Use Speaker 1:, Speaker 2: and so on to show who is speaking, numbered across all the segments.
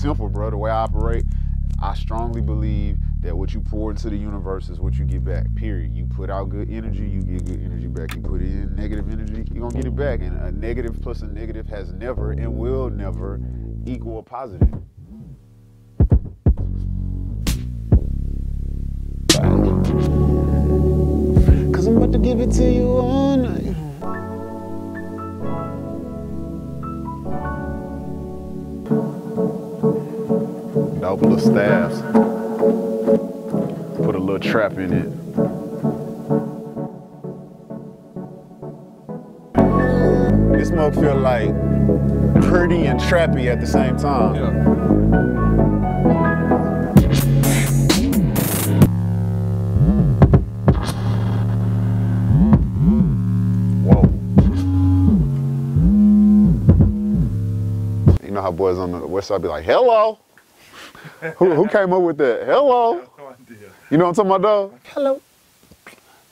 Speaker 1: simple, bro. The way I operate, I strongly believe that what you pour into the universe is what you get back. Period. You put out good energy, you get good energy back. You put in negative energy, you're gonna get it back. And a negative plus a negative has never and will never equal a positive. Cause I'm about to give it to you all night. Dope little staffs. Put a little trap in it. This smoke feel like pretty and trappy at the same time.
Speaker 2: Yeah.
Speaker 1: Whoa. You know how boys on the west side be like, hello? Who, who came up with that? Hello?
Speaker 2: No idea.
Speaker 1: You know what I'm talking about, dog? Hello.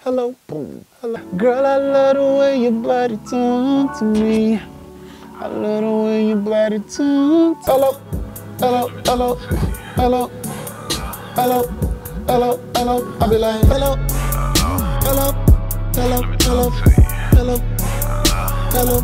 Speaker 1: Hello. Boom. Hello. Girl, I love the way your body talk to me. I love the way your body talk. Hello. Hello. Hello. Hello. Hello. Hello. Hello. I be like, hello. Hello. Hello. Hello. Hello. Hello.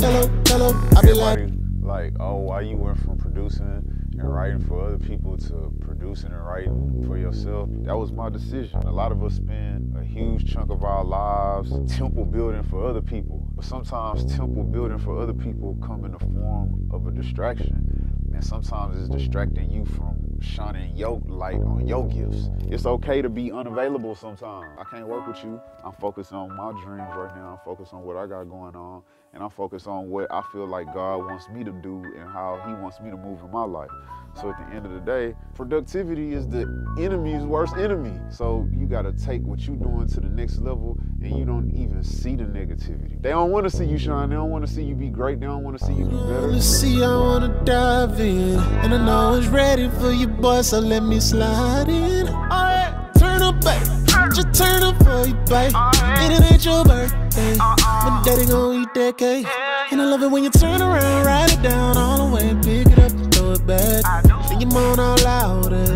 Speaker 1: Hello. Hello. I be like, like, oh, why you went from producing and writing for other people to producing and writing for yourself? That was my decision. A lot of us spend a huge chunk of our lives temple building for other people, but sometimes temple building for other people come in the form of a distraction. And sometimes it's distracting you from shining your light on your gifts. It's okay to be unavailable sometimes. I can't work with you. I'm focused on my dreams right now. I'm focused on what I got going on. And I'm focused on what I feel like God wants me to do and how He wants me to move in my life. So at the end of the day, productivity is the enemy's worst enemy. So you gotta take what you're doing to the next level and you don't even see the negativity. They don't wanna see you shine. They don't wanna see you be great. They don't wanna see you do better.
Speaker 3: Let's see, I wanna dive in. And I know it's ready for you, boy, so let me slide in. Alright, turn up, babe. Just turn up for you, babe. And it ain't your birthday. But daddy gon' eat that cake. And I love it when you turn around, write it down all the way, pick it up, throw it back. And you moan out loud, eh?